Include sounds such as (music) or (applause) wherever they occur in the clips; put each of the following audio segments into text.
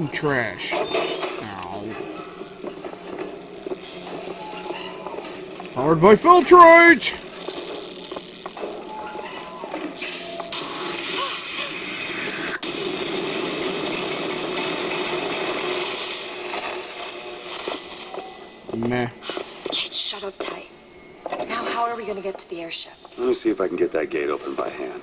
Ooh, trash. Ow. Powered by Filtrate! Meh. The shut up tight. Now, how are we gonna get to the airship? Let me see if I can get that gate open by hand.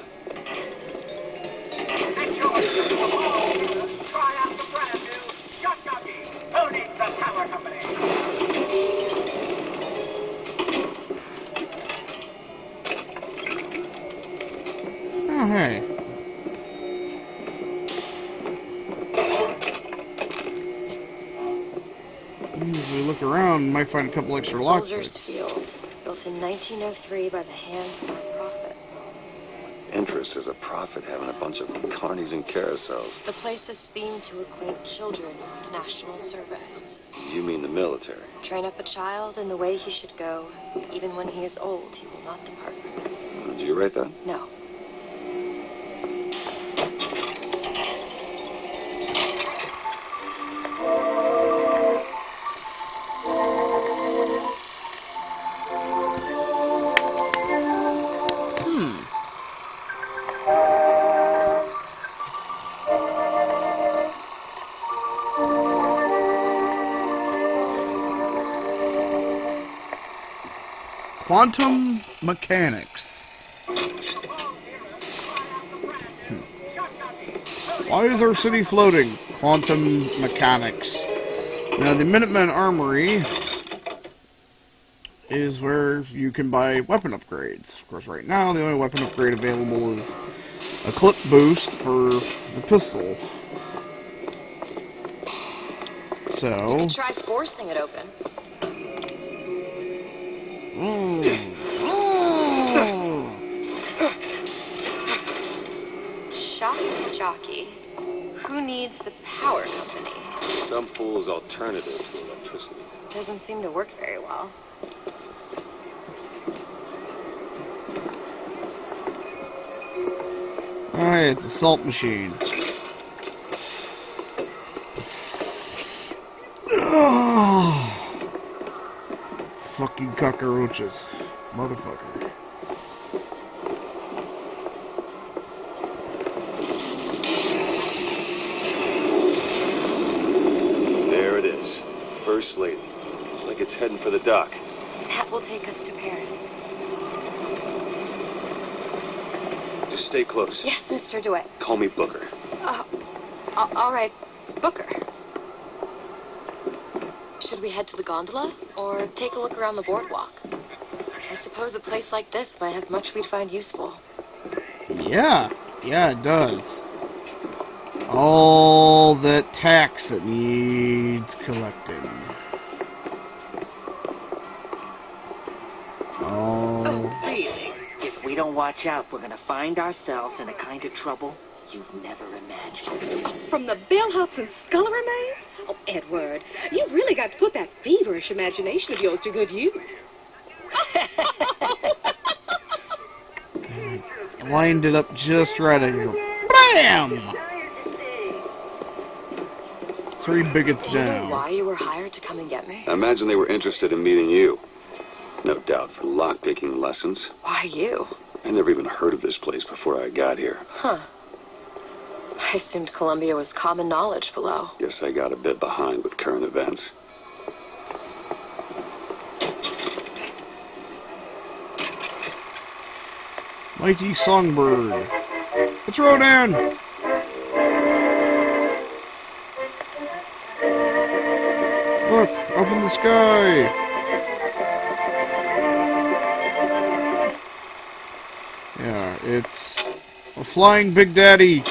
Might find a couple extra locks. Soldiers Field, built in 1903 by the hand of a prophet. Interest is a prophet having a bunch of carnies and carousels. The place is themed to acquaint children with national service. You mean the military? Train up a child in the way he should go. Even when he is old, he will not depart from it. Did you write that? No. Quantum mechanics. Hmm. Why is our city floating? Quantum mechanics. Now, the Minuteman Armory is where you can buy weapon upgrades. Of course, right now, the only weapon upgrade available is a clip boost for the pistol. So, Try forcing it open. Shock jockey. Who needs the power company? Some fool's alternative to electricity. Doesn't seem to work very well. Alright, it's a salt machine. Fucking cockroaches. Motherfucker. There it is. First lady. Looks like it's heading for the dock. That will take us to Paris. Just stay close. Yes, Mr. DeWitt. Call me Booker. Uh, all right, Booker. Should we head to the gondola or take a look around the boardwalk? I suppose a place like this might have much we'd find useful. Yeah, yeah, it does. All that tax that needs collecting. Oh, Really? If we don't watch out, we're gonna find ourselves in a kind of trouble you've never imagined. From the bellhops and scullery remains? Oh, Edward, you've really got to put that feverish imagination of yours to good use. (laughs) lined it up just right. I go, BAM! Three bigots Do you know why you were hired to come and get me? I imagine they were interested in meeting you. No doubt for lockpicking lessons. Why you? I never even heard of this place before I got here. Huh. I assumed Columbia was common knowledge below. Guess I got a bit behind with current events. Mighty Songbird. It's Rodan! Look, up in the sky! Yeah, it's a flying Big Daddy.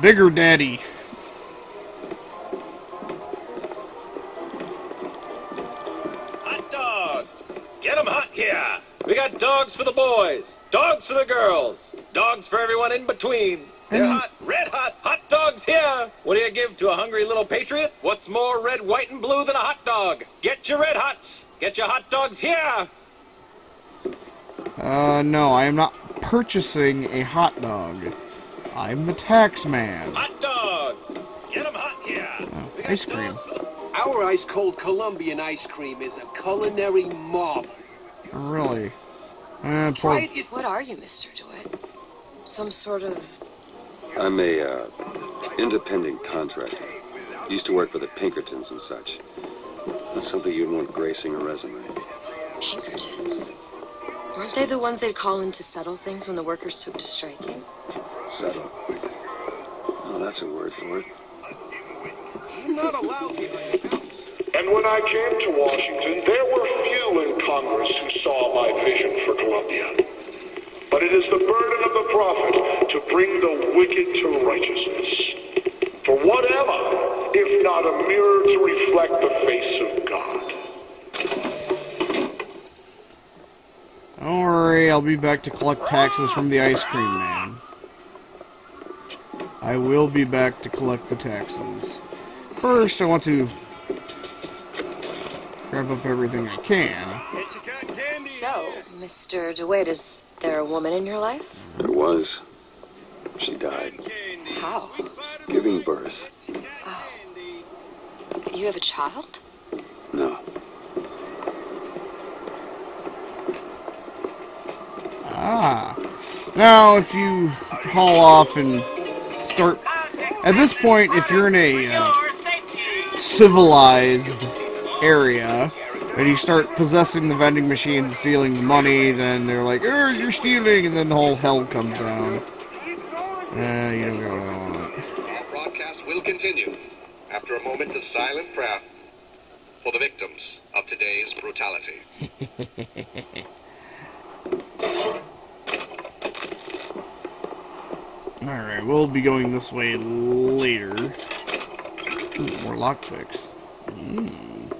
Bigger Daddy. Hot dogs! Get them hot here! We got dogs for the boys, dogs for the girls, dogs for everyone in between. They're Mm. hot, red hot, hot dogs here! What do you give to a hungry little patriot? What's more red, white, and blue than a hot dog? Get your red hots! Get your hot dogs here! Uh, no, I am not purchasing a hot dog. I'm the tax man. Hot dogs! Get them hot here! ice cream. Our ice cold Columbian ice cream is a culinary marvel. Really. Uh, poor, Try it is What are you, Mr. DeWitt? Some sort of. I'm a uh, independent contractor. Used to work for the Pinkertons and such. Not something you'd want gracing a resume. Pinkertons. Weren't they the ones they'd call in to settle things when the workers took to striking? Settle. Oh, that's a word for it. not allowed behind the counter. And when I came to Washington, there were few in Congress who saw my vision for Columbia. But it is the burden of the prophet to bring the wicked to righteousness. For whatever, if not a mirror to reflect the face of God? don't worry, I'll be back to collect taxes from the ice cream man. I will be back to collect the taxes. First, I want to grab up everything I can. So, Mr. DeWitt, is there a woman in your life? There was. She died. How? Giving birth. You have a child? No. Ah. Now, if you haul off and start. At this point, if you're in a uh, civilized area and you start possessing the vending machines, stealing the money, then they're like, "Er, you're stealing," and then the whole hell comes down. Uh, you don't go on. Our broadcast will continue after a moment of silent prayer for the victims of today's brutality. (laughs) Alright, we'll be going this way later. Ooh, more lockpicks. Mm.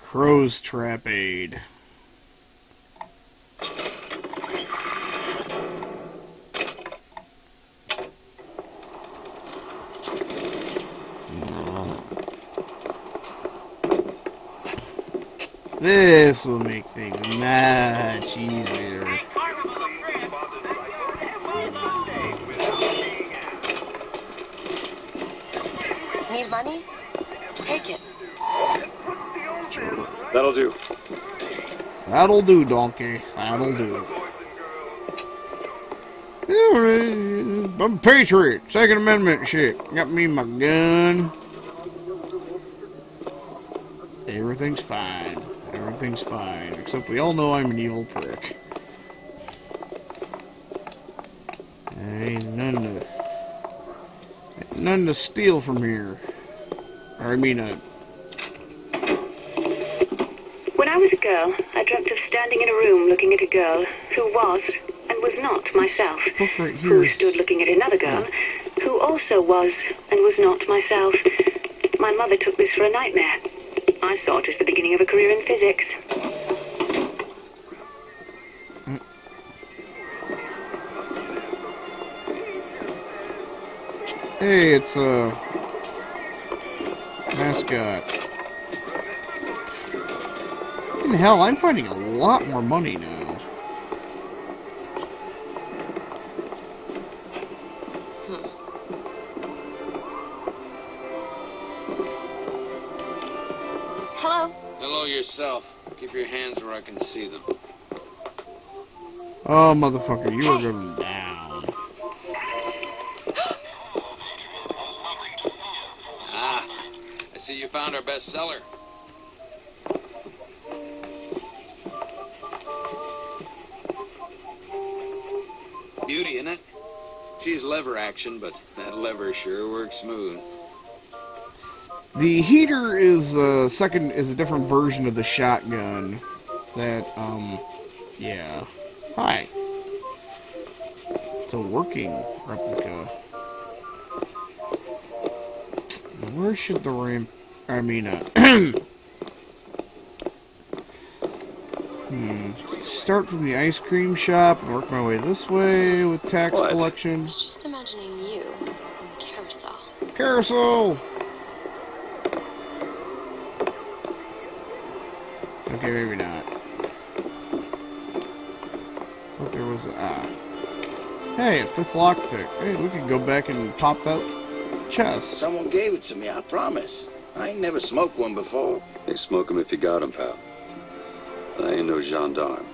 Crow's Trap This will make things much easier. Need money? Take it. That'll do. That'll do, donkey. That'll do. Alright, I'm a patriot. Second Amendment shit. Got me my gun. Everything's fine. Everything's fine. Except we all know I'm an evil prick. Ain't none to, ain't none to steal from here. Or I mean, uh, When I was a girl, I dreamt of standing in a room looking at a girl who was and was not myself. right Who stood looking at another girl who also was and was not myself. My mother took this for a nightmare. I saw it as the beginning of a career in physics. Hey, it's a mascot. In hell, I'm finding a lot more money now. Hello yourself. Keep your hands where I can see them. Oh, motherfucker, you are going down. Ah, I see you found our bestseller. Beauty, in it? She's lever action, but that lever sure works smooth. The heater is a second is a different version of the shotgun. That um, yeah. Hi. It's a working replica. Where should the ramp? I mean, uh, (clears throat) hmm. Start from the ice cream shop and work my way this way with tax What? collection. I was just imagining you on the carousel. Carousel. Okay, maybe not. What there was it? Ah. Hey, a fifth lockpick. Hey, we could go back and pop that chest. Someone gave it to me, I promise. I ain't never smoked one before. Hey, smoke 'em if you got 'em, pal. I ain't no gendarme.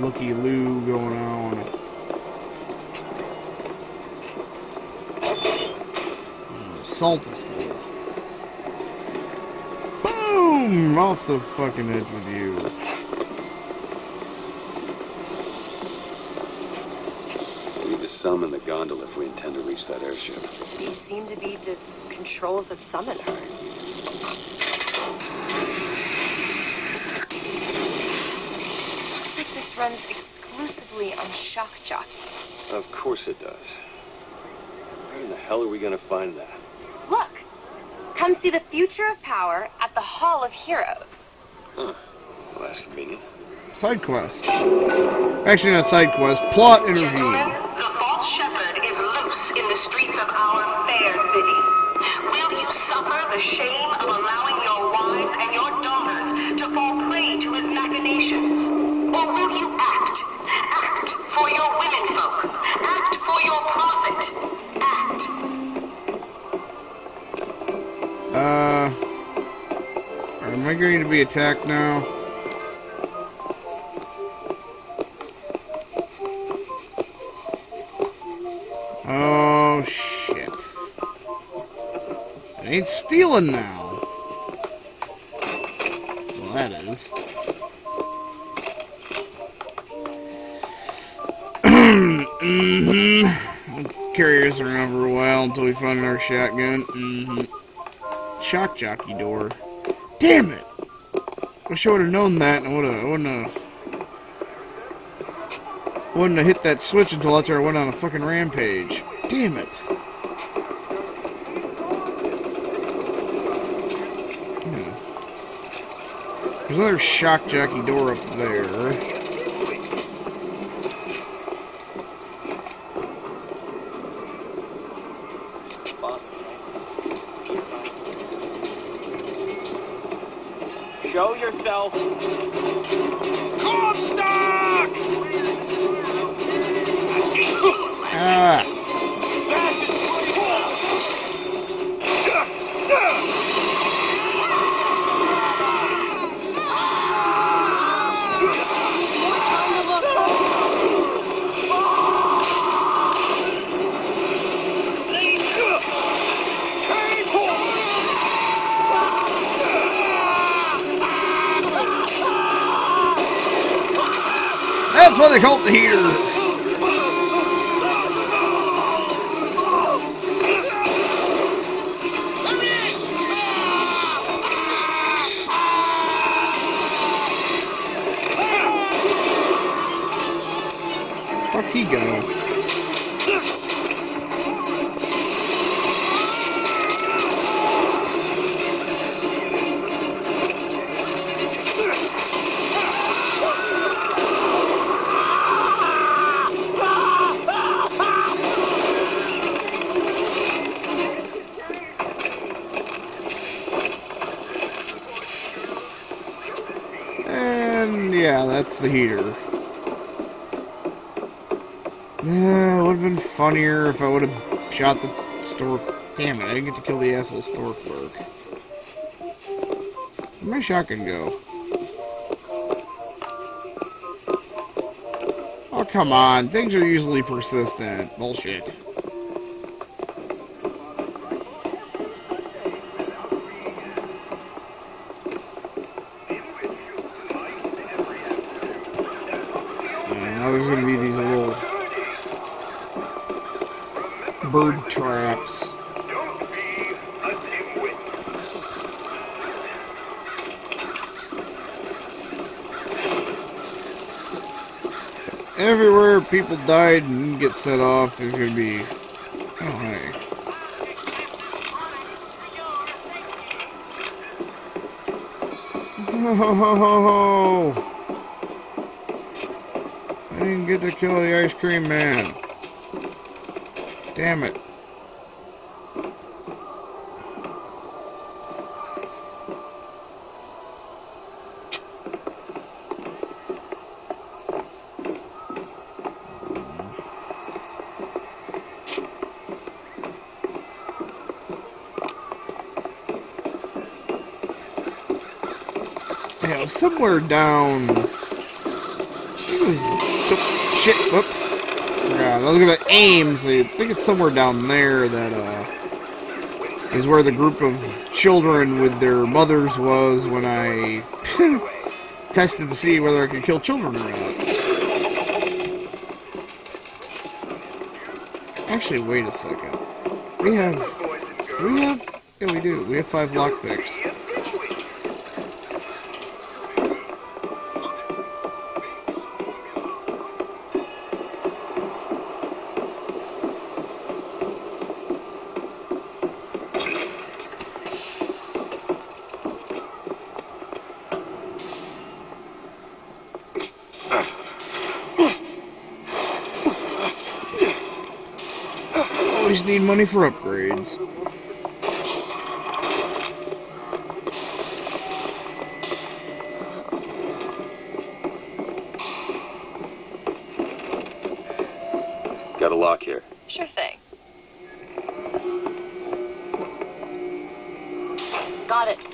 Looky loo going on. Mm, Salt is full. Boom! Off the fucking edge with you. We need to summon the gondola if we intend to reach that airship. These seem to be the controls that summon her. Looks like runs exclusively on shock jockey. Of course it does. Where in the hell are we gonna find that? Look! Come see the future of power at the Hall of Heroes. Huh. Well, that's convenient. Side quest. Actually, not side quest. Plot interview. Am going to be attacked now? Oh shit! I ain't stealing now. Well, that is. (clears throat) mm-hmm. Carry us around for a while until we find our shotgun. Mm-hmm shock jockey door. Damn it! Wish I would have known that, and I would have, I wouldn't have, wouldn't have hit that switch until after I went on a fucking rampage. Damn it! There's another shock jockey door up there. Comstock! Ah! Call it the heater. The heater. Yeah, it would have been funnier if I would have shot the store. Damn it, I didn't get to kill the asshole store clerk. Where'd my shotgun go? Oh, come on. Things are usually persistent. Bullshit. people died and get set off, there's gonna be. Oh, (laughs) I didn't get to kill the ice cream man. Damn it. Somewhere down. Shit. Whoops. Yeah, I was gonna aim. So I think it's somewhere down there that uh, is where the group of children with their mothers was when I (laughs) tested to see whether I could kill children or not. Actually, wait a second. We have. We have. Yeah, we do. We have five lockpicks. Always need money for upgrades. Got a lock here. Sure thing. Got it.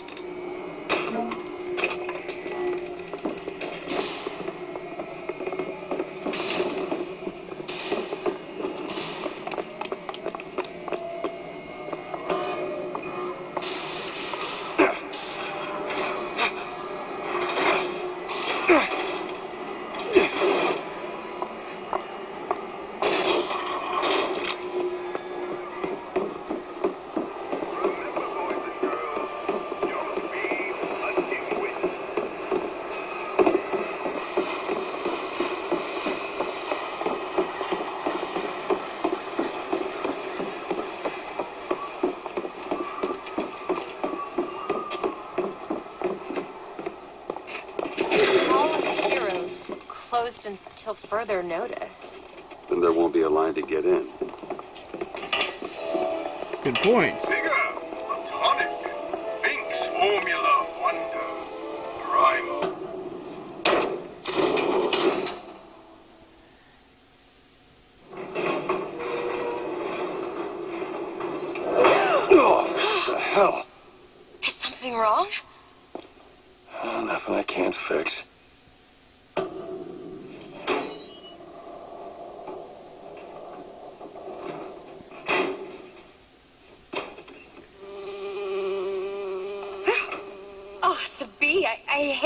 All of the heroes closed until further notice. Then there won't be a line to get in. Good point.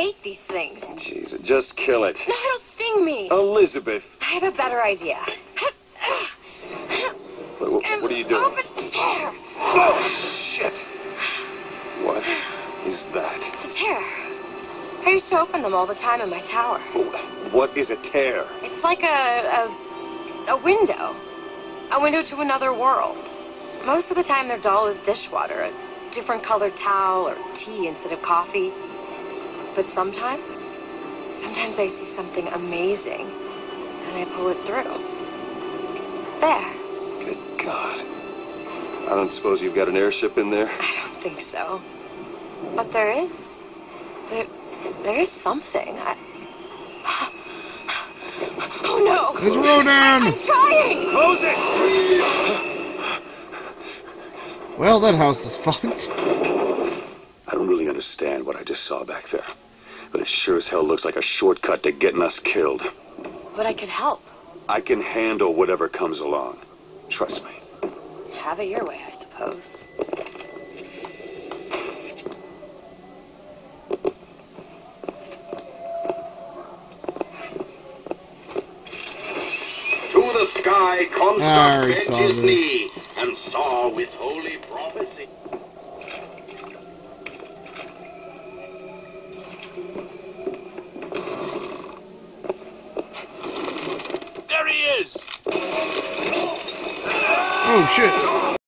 Hate these things. Jeez, just kill it. No, it'll sting me. Elizabeth, I have a better idea. what, what- what are you doing? Open a tear. Oh, shit. What is that? It's a tear. I used to open them all the time in my tower. What is a tear? It's like a, a a window, a window to another world. Most of the time, their doll is dishwater, a different colored towel or tea instead of coffee. But sometimes, sometimes I see something amazing, and I pull it through. There. Good God. I don't suppose you've got an airship in there? I don't think so. But there is. There, there is something. I... (gasps) Oh no! It's Rodan! I'm trying! Close it! Well, that house is fucked. I don't really understand what I just saw back there. But it sure as hell looks like a shortcut to getting us killed. But I could help. I can handle whatever comes along. Trust me. Have it your way, I suppose. To the sky I Comstock bent his knee and saw with holy prophecy. There